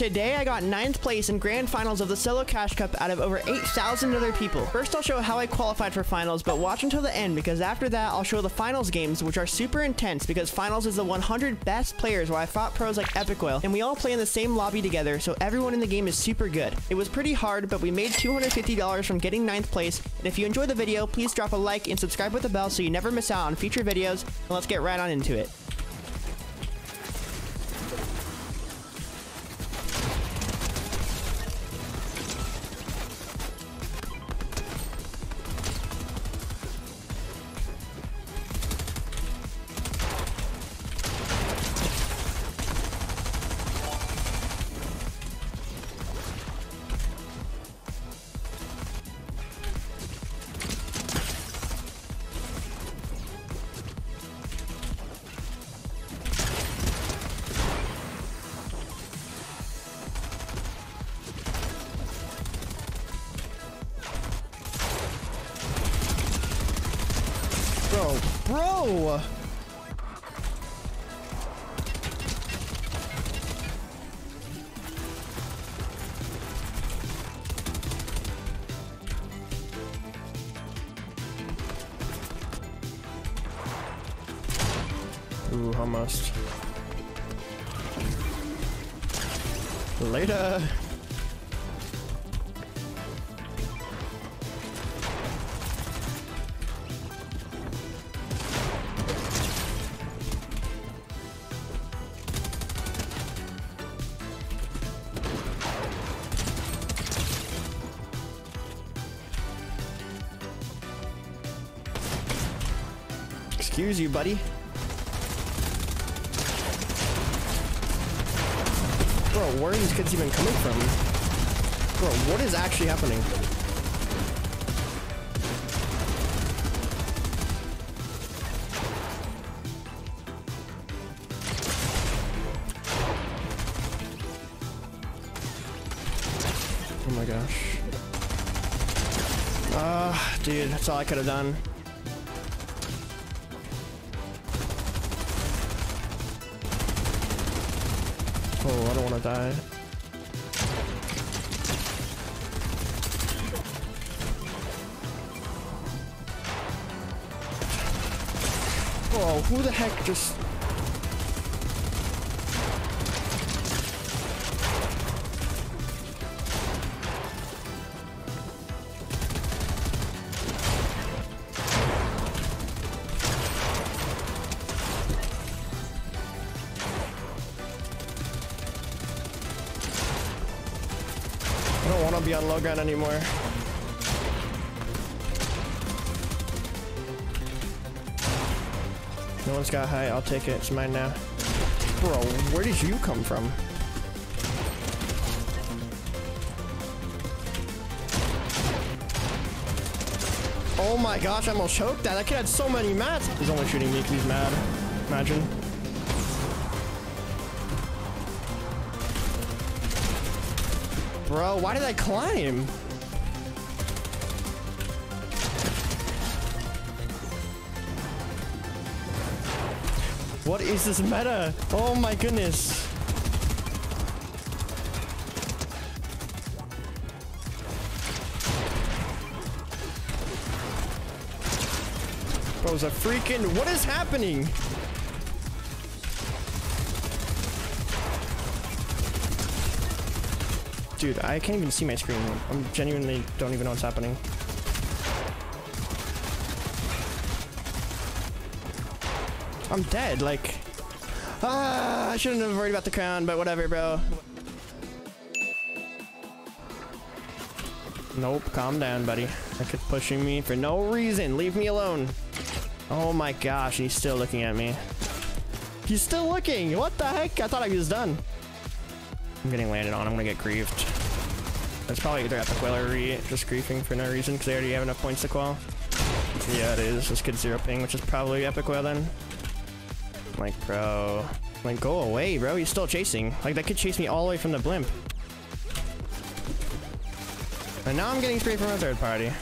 Today I got 9th place in grand finals of the Solo Cash Cup out of over 8,000 other people. First I'll show how I qualified for finals, but watch until the end because after that I'll show the finals games which are super intense because finals is the 100 best players where I fought pros like EpikWhale and we all play in the same lobby together so everyone in the game is super good. It was pretty hard but we made $250 from getting 9th place and if you enjoyed the video please drop a like and subscribe with the bell so you never miss out on future videos and let's get right on into it. Ooh, almost. Later! Excuse you, buddy. Bro, where are these kids even coming from? Bro, what is actually happening? Oh my gosh. Ah, dude, that's all I could have done. Oh, I don't want to die. Bro, who the heck just... be on low ground anymore. No one's got high. I'll take it. It's mine now. Bro, where did you come from? Oh my gosh, I almost choked that. That kid had so many mats. He's only shooting me because he's mad. Imagine. Bro, why did I climb? What is this meta? Oh my goodness. Bro's a freaking... What is happening? Dude, I can't even see my screen. I'm genuinely don't even know what's happening. I'm dead, like... Ah, I shouldn't have worried about the crown, but whatever, bro. Nope, calm down, buddy. That kid's pushing me for no reason. Leave me alone. Oh my gosh, he's still looking at me. He's still looking! What the heck? I thought I was done. I'm getting landed on. I'm gonna get griefed. That's probably either EpikWhale or Re just griefing for no reason because they already have enough points to qual. Yeah, it is. This kid's zero ping, which is probably EpikWhale then. Like, bro. Like, go away, bro. He's still chasing. Like, that kid chased me all the way from the blimp. And now I'm getting sprayed from a third party.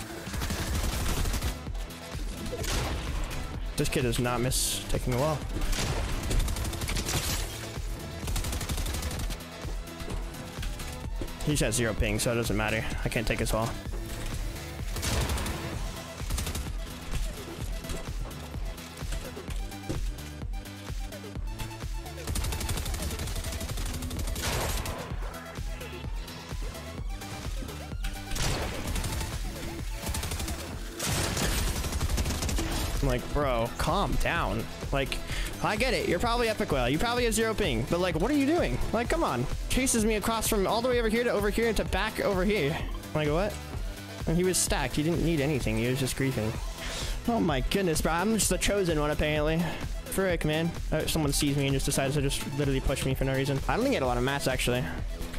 This kid does not miss taking a wall. He's got zero ping, so it doesn't matter. I can't take his wall. I'm like, bro, calm down. Like, I get it. You're probably EpikWhale. You probably have zero ping. But like, what are you doing? Like, come on. Chases me across from all the way over here to over here to back over here. Like, what? And he was stacked. He didn't need anything. He was just griefing. Oh my goodness, bro. I'm just the chosen one, apparently. Frick, man. Uh, someone sees me and just decides to just literally push me for no reason. I don't get a lot of mats, actually.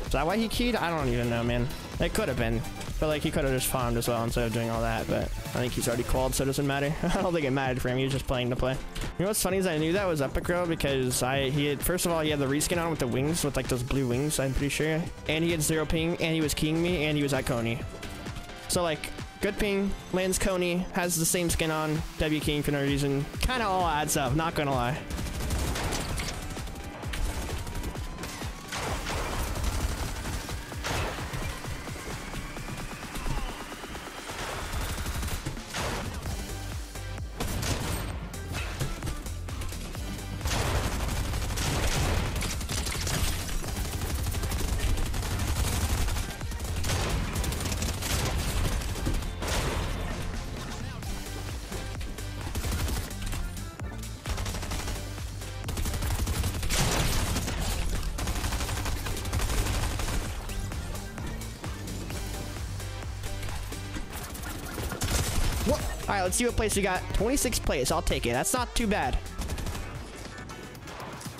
Is that why he keyed? I don't even know, man. It could have been. But like he could have just farmed as well instead of doing all that. But I think he's already qualed, so it doesn't matter. I don't think it mattered for him. He was just playing to play. You know what's funny is I knew that was Epic Row because I he had first of all he had the reskin on with the wings with like those blue wings. I'm pretty sure, and he had zero ping, and he was keying me, and he was at Coney. So like good ping, lands Coney, has the same skin on, W keying for no reason. Kind of all adds up. Not gonna lie. All right, let's see what place we got. 26 place. I'll take it. That's not too bad.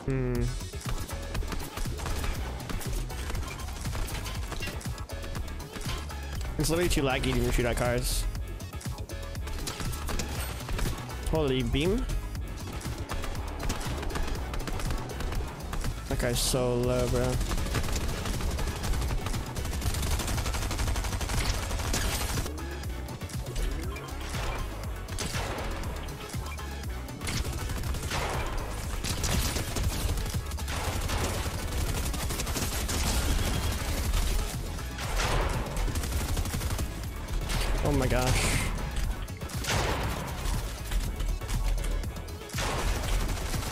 Hmm. It's literally too laggy to even shoot at cars. Holy beam. That guy's so low, bro. My gosh.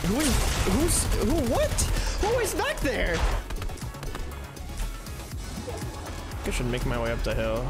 Who is who's who what? Who is back there? I should make my way up the hill.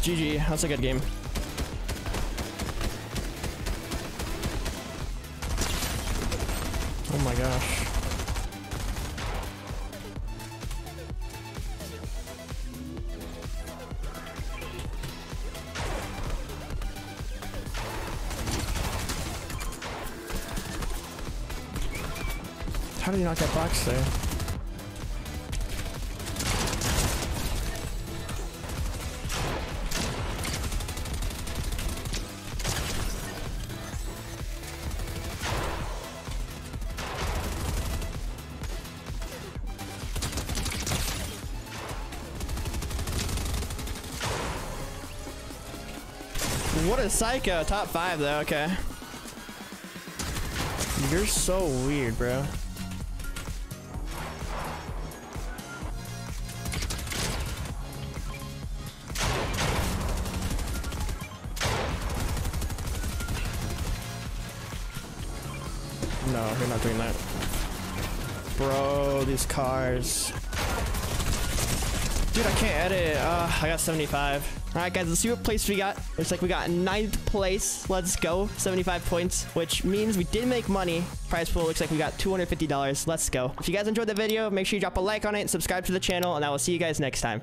GG. That's a good game. Oh my gosh. How did you not get boxed there? What a psycho. Top five, though. Okay. You're so weird, bro. No, you're not doing that. Bro, these cars. Dude, I can't edit. Uh, I got 75. All right, guys, let's see what place we got. Looks like we got ninth place. Let's go. 75 points, which means we did make money. Prize pool looks like we got $250. Let's go. If you guys enjoyed the video, make sure you drop a like on it, subscribe to the channel, and I will see you guys next time.